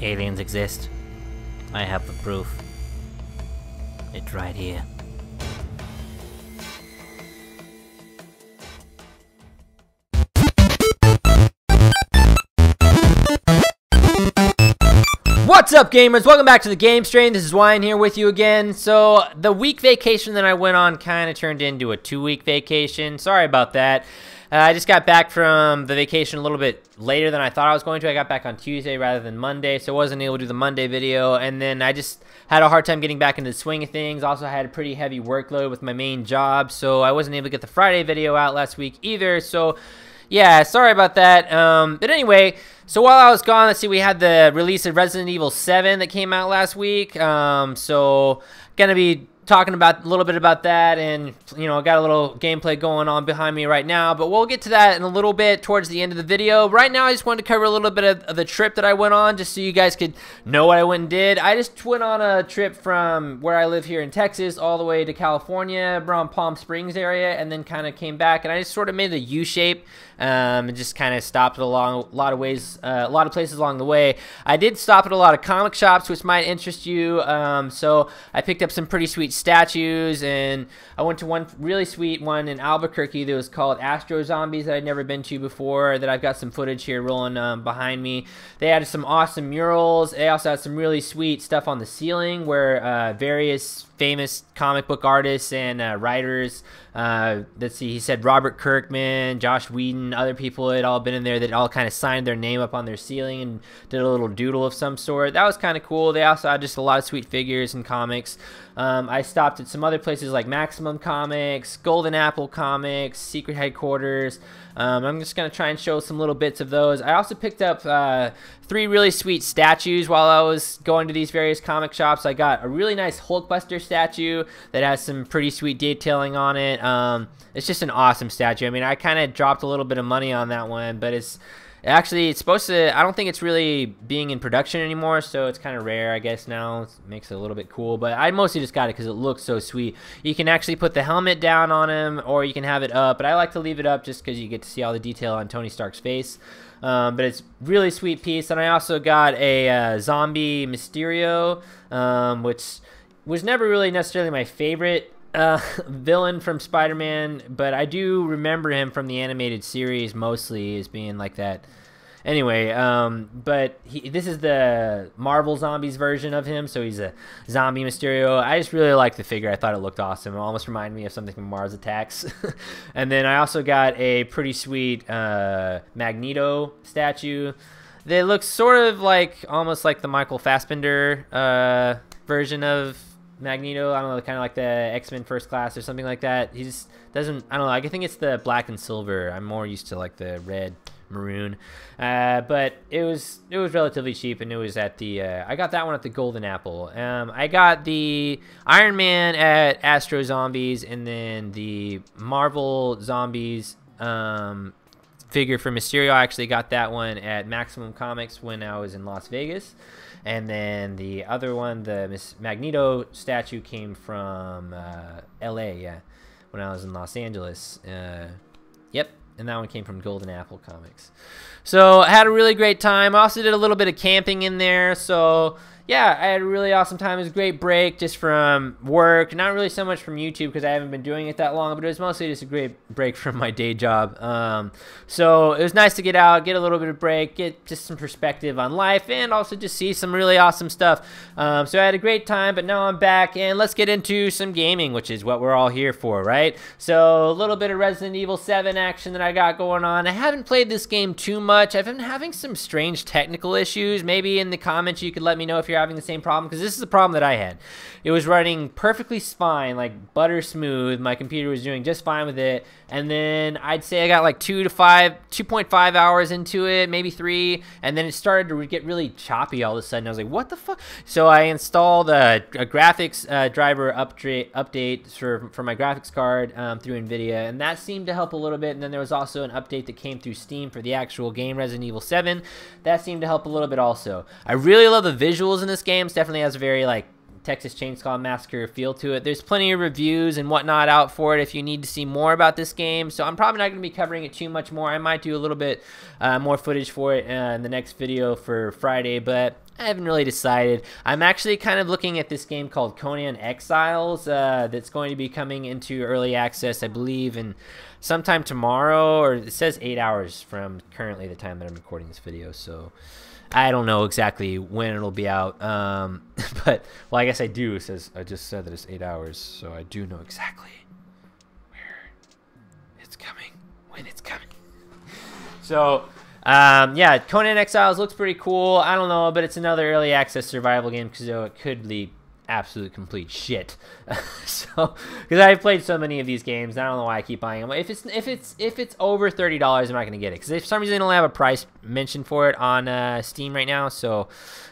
aliens exist. I have the proof. It's right here. What's up, gamers? Welcome back to the Game Strain. This is Wyan here with you again. So, the week vacation that I went on kind of turned into a two week vacation. Sorry about that. Uh, I just got back from the vacation a little bit later than I thought I was going to. I got back on Tuesday rather than Monday, so I wasn't able to do the Monday video. And then I just had a hard time getting back into the swing of things. Also, I had a pretty heavy workload with my main job, so I wasn't able to get the Friday video out last week either. So, yeah, sorry about that. Um, but anyway, so while I was gone, let's see, we had the release of Resident Evil 7 that came out last week. Um, so, gonna be talking about a little bit about that and you know I got a little gameplay going on behind me right now but we'll get to that in a little bit towards the end of the video right now i just wanted to cover a little bit of, of the trip that i went on just so you guys could know what i went and did i just went on a trip from where i live here in texas all the way to california around palm springs area and then kind of came back and i just sort of made a u shape um, and just kind of stopped at a, a lot of ways, uh, a lot of places along the way. I did stop at a lot of comic shops, which might interest you. Um, so I picked up some pretty sweet statues, and I went to one really sweet one in Albuquerque that was called Astro Zombies that I'd never been to before. That I've got some footage here rolling um, behind me. They had some awesome murals. They also had some really sweet stuff on the ceiling where uh, various famous comic book artists and uh, writers. Uh, let's see, he said Robert Kirkman, Joss Whedon, other people had all been in there that all kind of signed their name up on their ceiling and did a little doodle of some sort. That was kind of cool. They also had just a lot of sweet figures and comics. Um, I stopped at some other places like Maximum Comics, Golden Apple Comics, Secret Headquarters. Um, I'm just going to try and show some little bits of those. I also picked up uh, three really sweet statues while I was going to these various comic shops. I got a really nice Hulkbuster statue that has some pretty sweet detailing on it. Um, it's just an awesome statue. I mean, I kind of dropped a little bit of money on that one, but it's Actually, it's supposed to. I don't think it's really being in production anymore, so it's kind of rare, I guess. Now it makes it a little bit cool, but I mostly just got it because it looks so sweet. You can actually put the helmet down on him, or you can have it up. But I like to leave it up just because you get to see all the detail on Tony Stark's face. Um, but it's really sweet piece, and I also got a uh, zombie Mysterio, um, which was never really necessarily my favorite uh, villain from Spider-Man, but I do remember him from the animated series mostly as being like that. Anyway, um, but he, this is the Marvel Zombies version of him, so he's a zombie Mysterio. I just really like the figure. I thought it looked awesome. It almost reminded me of something from Mars Attacks. and then I also got a pretty sweet uh, Magneto statue. That looks sort of like almost like the Michael Fassbender uh, version of Magneto. I don't know, kind of like the X Men First Class or something like that. He just doesn't. I don't know. I think it's the black and silver. I'm more used to like the red, maroon. Uh, but it was it was relatively cheap, and it was at the. Uh, I got that one at the Golden Apple. Um, I got the Iron Man at Astro Zombies, and then the Marvel Zombies um, figure for Mysterio. I actually got that one at Maximum Comics when I was in Las Vegas. And then the other one, the Miss Magneto statue, came from uh, L.A. Yeah, when I was in Los Angeles. Uh, yep, and that one came from Golden Apple Comics. So I had a really great time. I also did a little bit of camping in there. So yeah, I had a really awesome time. It was a great break just from work. Not really so much from YouTube because I haven't been doing it that long, but it was mostly just a great break from my day job. Um, so it was nice to get out, get a little bit of break, get just some perspective on life, and also just see some really awesome stuff. Um, so I had a great time, but now I'm back, and let's get into some gaming, which is what we're all here for, right? So a little bit of Resident Evil 7 action that I got going on. I haven't played this game too much. I've been having some strange technical issues. Maybe in the comments you could let me know if you're having the same problem because this is the problem that I had. It was running perfectly fine, like butter smooth. My computer was doing just fine with it. And then I'd say I got like two to five, 2.5 hours into it, maybe three. And then it started to get really choppy all of a sudden. I was like, what the fuck? So I installed a, a graphics uh, driver update, update for, for my graphics card um, through NVIDIA. And that seemed to help a little bit. And then there was also an update that came through Steam for the actual game Resident Evil 7. That seemed to help a little bit also. I really love the visuals in this game. It definitely has a very like Texas Chainsaw Massacre feel to it. There's plenty of reviews and whatnot out for it if you need to see more about this game. So I'm probably not going to be covering it too much more. I might do a little bit uh, more footage for it uh, in the next video for Friday. But I haven't really decided. I'm actually kind of looking at this game called Conan Exiles uh, that's going to be coming into early access, I believe, in sometime tomorrow, or it says eight hours from currently the time that I'm recording this video. So I don't know exactly when it'll be out. Um, but well, I guess I do. It says I just said that it's eight hours, so I do know exactly where it's coming, when it's coming. So um, yeah, Conan Exiles looks pretty cool. I don't know, but it's another early access survival game because it could be absolute complete shit. so, because I've played so many of these games, I don't know why I keep buying them. If it's if it's if it's over thirty dollars, I'm not gonna get it because if some reason they don't have a price mentioned for it on uh, Steam right now. So,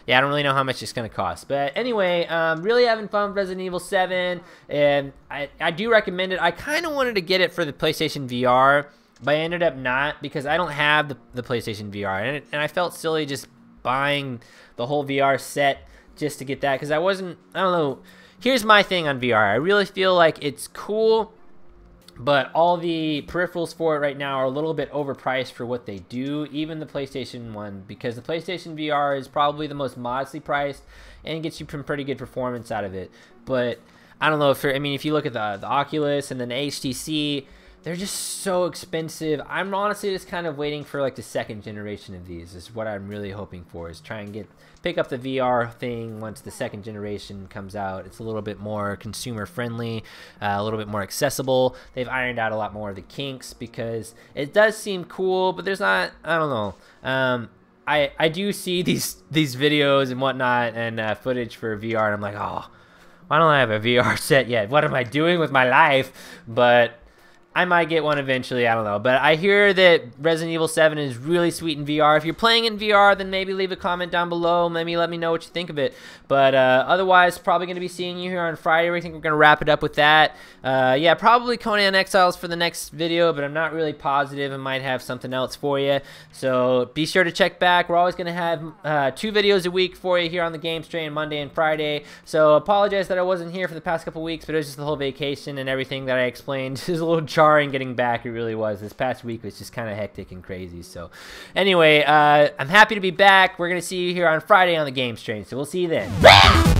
yeah, I don't really know how much it's gonna cost. But anyway, um, really having fun with Resident Evil Seven, and I I do recommend it. I kind of wanted to get it for the PlayStation VR but I ended up not because I don't have the, the PlayStation VR, and, and I felt silly just buying the whole VR set just to get that because I wasn't. I don't know. Here's my thing on VR. I really feel like it's cool, but all the peripherals for it right now are a little bit overpriced for what they do. Even the PlayStation one, because the PlayStation VR is probably the most modestly priced and gets you some pretty good performance out of it. But I don't know if I mean if you look at the the Oculus and then the HTC they're just so expensive. I'm honestly just kind of waiting for like the second generation of these. Is what I'm really hoping for. Is try and get pick up the VR thing once the second generation comes out. It's a little bit more consumer friendly, uh, a little bit more accessible. They've ironed out a lot more of the kinks because it does seem cool, but there's not. I don't know. Um, I I do see these these videos and whatnot and uh, footage for VR, and I'm like, oh, why don't I have a VR set yet? What am I doing with my life? But I might get one eventually. I don't know. But I hear that Resident Evil 7 is really sweet in VR. If you're playing in VR, then maybe leave a comment down below. Maybe let me let me know what you think of it. But uh, otherwise, probably going to be seeing you here on Friday. We think we're going to wrap it up with that. Uh, yeah, probably Conan Exiles for the next video, but I'm not really positive. I might have something else for you. So be sure to check back. We're always going to have uh, two videos a week for you here on the Game Strain, Monday and Friday. So apologize that I wasn't here for the past couple weeks, but it was just the whole vacation and everything that I explained. is a little jarring getting back. It really was. This past week was just kind of hectic and crazy. So, anyway, uh, I'm happy to be back. We're going to see you here on Friday on the Game Strain. So, we'll see you then.